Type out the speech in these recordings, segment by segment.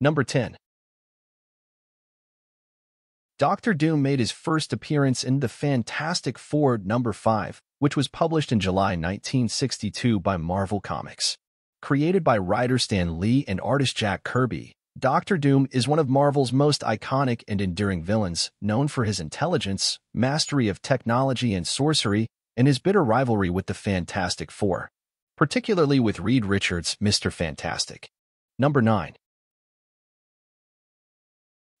Number 10. Doctor Doom made his first appearance in The Fantastic Four number 5, which was published in July 1962 by Marvel Comics. Created by writer Stan Lee and artist Jack Kirby, Doctor Doom is one of Marvel's most iconic and enduring villains, known for his intelligence, mastery of technology and sorcery, and his bitter rivalry with the Fantastic Four, particularly with Reed Richards' Mr. Fantastic. Number 9.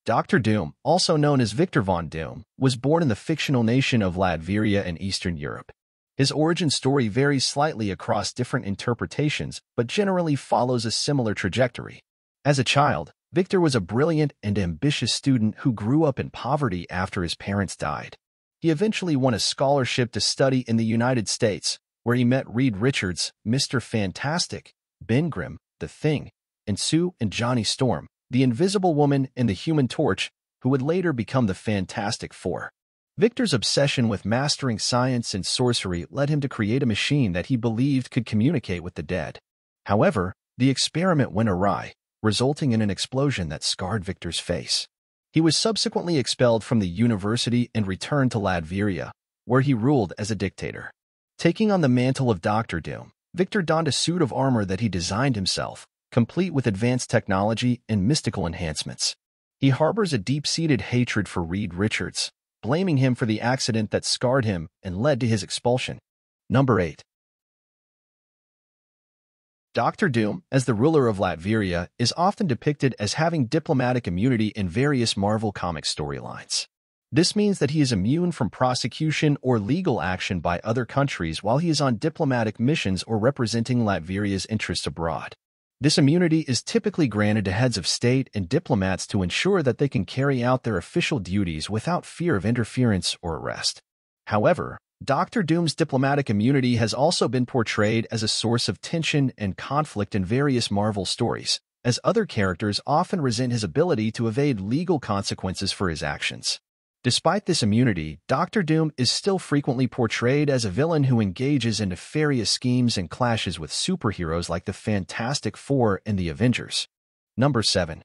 Doctor Doom, also known as Victor Von Doom, was born in the fictional nation of Latveria in Eastern Europe. His origin story varies slightly across different interpretations, but generally follows a similar trajectory. As a child, Victor was a brilliant and ambitious student who grew up in poverty after his parents died. He eventually won a scholarship to study in the United States, where he met Reed Richards, Mr. Fantastic, Ben Grimm, The Thing, and Sue and Johnny Storm, the Invisible Woman and the Human Torch, who would later become the Fantastic Four. Victor's obsession with mastering science and sorcery led him to create a machine that he believed could communicate with the dead. However, the experiment went awry, resulting in an explosion that scarred Victor's face. He was subsequently expelled from the university and returned to Latveria, where he ruled as a dictator. Taking on the mantle of Doctor Doom, Victor donned a suit of armor that he designed himself, complete with advanced technology and mystical enhancements. He harbors a deep-seated hatred for Reed Richards, blaming him for the accident that scarred him and led to his expulsion. Number 8. Doctor Doom, as the ruler of Latveria, is often depicted as having diplomatic immunity in various Marvel comic storylines. This means that he is immune from prosecution or legal action by other countries while he is on diplomatic missions or representing Latveria's interests abroad. This immunity is typically granted to heads of state and diplomats to ensure that they can carry out their official duties without fear of interference or arrest. However, Doctor Doom's diplomatic immunity has also been portrayed as a source of tension and conflict in various Marvel stories, as other characters often resent his ability to evade legal consequences for his actions. Despite this immunity, Doctor Doom is still frequently portrayed as a villain who engages in nefarious schemes and clashes with superheroes like the Fantastic Four and the Avengers. Number 7.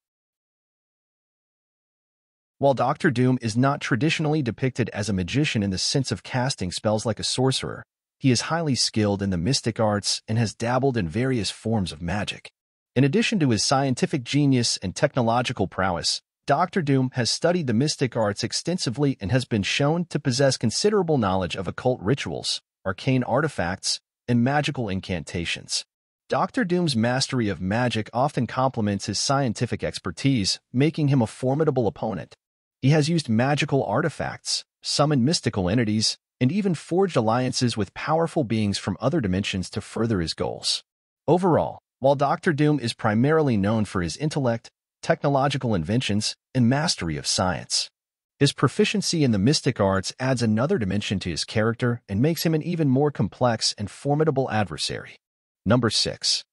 While Doctor Doom is not traditionally depicted as a magician in the sense of casting spells like a sorcerer, he is highly skilled in the mystic arts and has dabbled in various forms of magic. In addition to his scientific genius and technological prowess, Doctor Doom has studied the mystic arts extensively and has been shown to possess considerable knowledge of occult rituals, arcane artifacts, and magical incantations. Doctor Doom's mastery of magic often complements his scientific expertise, making him a formidable opponent. He has used magical artifacts, summoned mystical entities, and even forged alliances with powerful beings from other dimensions to further his goals. Overall, while Doctor Doom is primarily known for his intellect, technological inventions, and mastery of science, his proficiency in the mystic arts adds another dimension to his character and makes him an even more complex and formidable adversary. Number 6.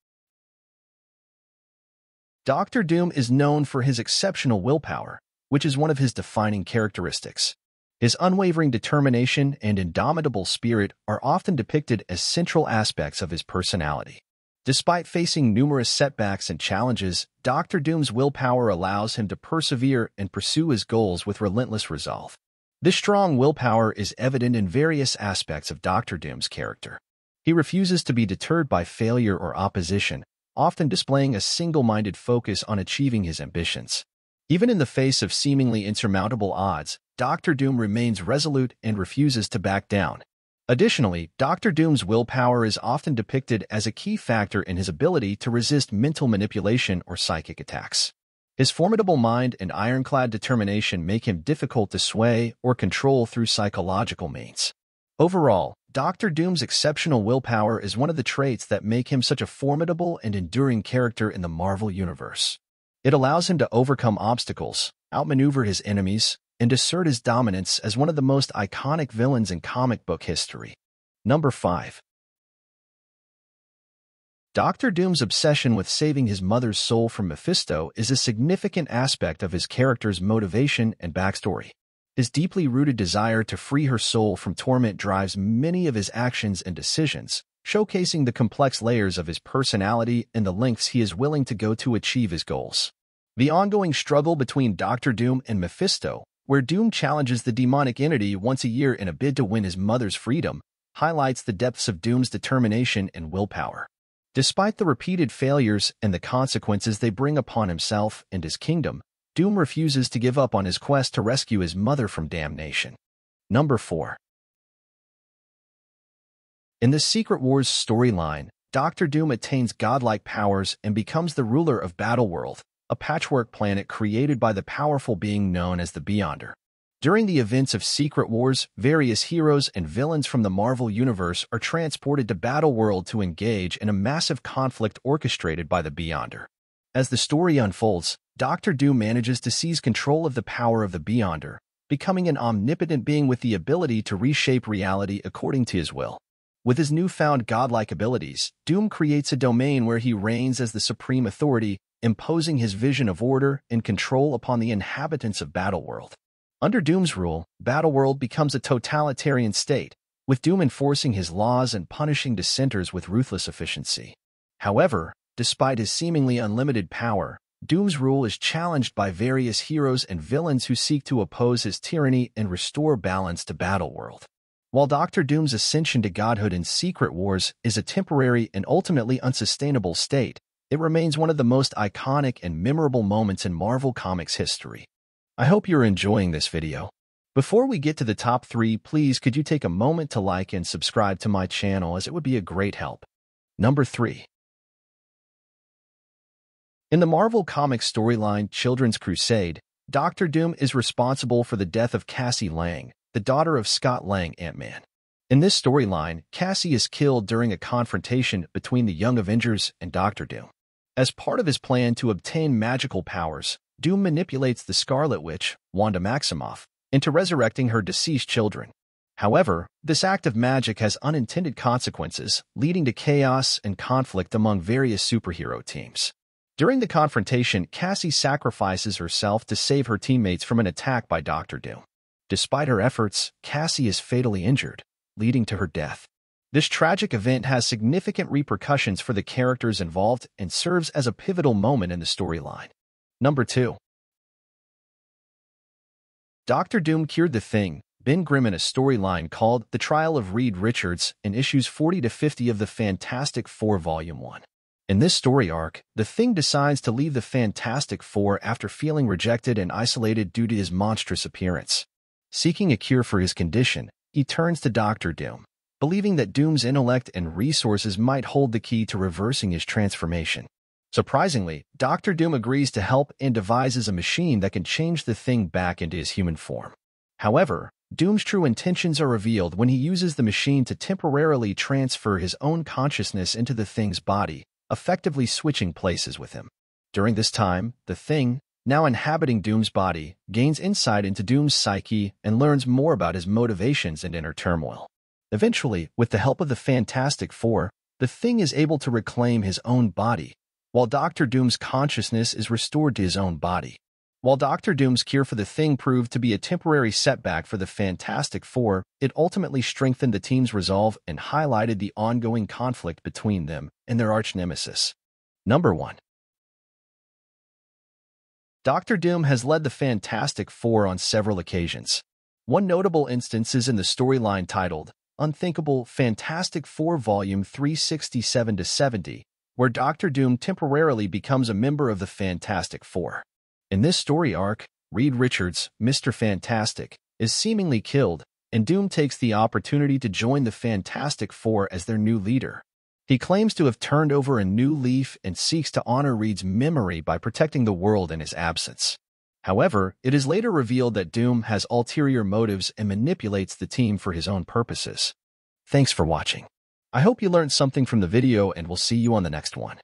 Doctor Doom is known for his exceptional willpower, which is one of his defining characteristics. His unwavering determination and indomitable spirit are often depicted as central aspects of his personality. Despite facing numerous setbacks and challenges, Dr. Doom's willpower allows him to persevere and pursue his goals with relentless resolve. This strong willpower is evident in various aspects of Dr. Doom's character. He refuses to be deterred by failure or opposition, often displaying a single-minded focus on achieving his ambitions. Even in the face of seemingly insurmountable odds, Doctor Doom remains resolute and refuses to back down. Additionally, Doctor Doom's willpower is often depicted as a key factor in his ability to resist mental manipulation or psychic attacks. His formidable mind and ironclad determination make him difficult to sway or control through psychological means. Overall, Doctor Doom's exceptional willpower is one of the traits that make him such a formidable and enduring character in the Marvel Universe. It allows him to overcome obstacles, outmaneuver his enemies, and assert his dominance as one of the most iconic villains in comic book history. Number 5. Doctor Doom's obsession with saving his mother's soul from Mephisto is a significant aspect of his character's motivation and backstory. His deeply rooted desire to free her soul from torment drives many of his actions and decisions, showcasing the complex layers of his personality and the lengths he is willing to go to achieve his goals. The ongoing struggle between Doctor Doom and Mephisto, where Doom challenges the demonic entity once a year in a bid to win his mother's freedom, highlights the depths of Doom's determination and willpower. Despite the repeated failures and the consequences they bring upon himself and his kingdom, Doom refuses to give up on his quest to rescue his mother from damnation. Number 4. In the Secret Wars storyline, Doctor Doom attains godlike powers and becomes the ruler of Battleworld, a patchwork planet created by the powerful being known as the Beyonder. During the events of Secret Wars, various heroes and villains from the Marvel Universe are transported to Battleworld to engage in a massive conflict orchestrated by the Beyonder. As the story unfolds, Doctor Doom manages to seize control of the power of the Beyonder, becoming an omnipotent being with the ability to reshape reality according to his will. With his newfound godlike abilities, Doom creates a domain where he reigns as the supreme authority, imposing his vision of order and control upon the inhabitants of Battleworld. Under Doom's rule, Battleworld becomes a totalitarian state, with Doom enforcing his laws and punishing dissenters with ruthless efficiency. However, despite his seemingly unlimited power, Doom's rule is challenged by various heroes and villains who seek to oppose his tyranny and restore balance to Battleworld. While Doctor Doom's ascension to godhood in Secret Wars is a temporary and ultimately unsustainable state, it remains one of the most iconic and memorable moments in Marvel Comics history. I hope you're enjoying this video. Before we get to the top three, please could you take a moment to like and subscribe to my channel as it would be a great help. Number 3. In the Marvel Comics storyline Children's Crusade, Doctor Doom is responsible for the death of Cassie Lang, the daughter of Scott Lang Ant-Man. In this storyline, Cassie is killed during a confrontation between the Young Avengers and Doctor Doom. As part of his plan to obtain magical powers, Doom manipulates the Scarlet Witch, Wanda Maximoff, into resurrecting her deceased children. However, this act of magic has unintended consequences, leading to chaos and conflict among various superhero teams. During the confrontation, Cassie sacrifices herself to save her teammates from an attack by Doctor Doom. Despite her efforts, Cassie is fatally injured, leading to her death. This tragic event has significant repercussions for the characters involved and serves as a pivotal moment in the storyline. Number 2. Doctor Doom cured the Thing, Ben Grimm in a storyline called The Trial of Reed Richards in issues 40 to 50 of the Fantastic Four Volume 1. In this story arc, the Thing decides to leave the Fantastic Four after feeling rejected and isolated due to his monstrous appearance. Seeking a cure for his condition, he turns to Doctor Doom, believing that Doom's intellect and resources might hold the key to reversing his transformation. Surprisingly, Doctor Doom agrees to help and devises a machine that can change the thing back into his human form. However, Doom's true intentions are revealed when he uses the machine to temporarily transfer his own consciousness into the thing's body, effectively switching places with him. During this time, the thing, now inhabiting Doom's body, gains insight into Doom's psyche and learns more about his motivations and inner turmoil. Eventually, with the help of the Fantastic Four, the Thing is able to reclaim his own body, while Doctor Doom's consciousness is restored to his own body. While Doctor Doom's cure for the Thing proved to be a temporary setback for the Fantastic Four, it ultimately strengthened the team's resolve and highlighted the ongoing conflict between them and their arch-nemesis. Number 1. Doctor Doom has led the Fantastic Four on several occasions. One notable instance is in the storyline titled Unthinkable Fantastic Four Volume 367-70, where Doctor Doom temporarily becomes a member of the Fantastic Four. In this story arc, Reed Richards, Mr. Fantastic, is seemingly killed, and Doom takes the opportunity to join the Fantastic Four as their new leader. He claims to have turned over a new leaf and seeks to honor Reed's memory by protecting the world in his absence. However, it is later revealed that Doom has ulterior motives and manipulates the team for his own purposes. Thanks for watching. I hope you learned something from the video and we'll see you on the next one.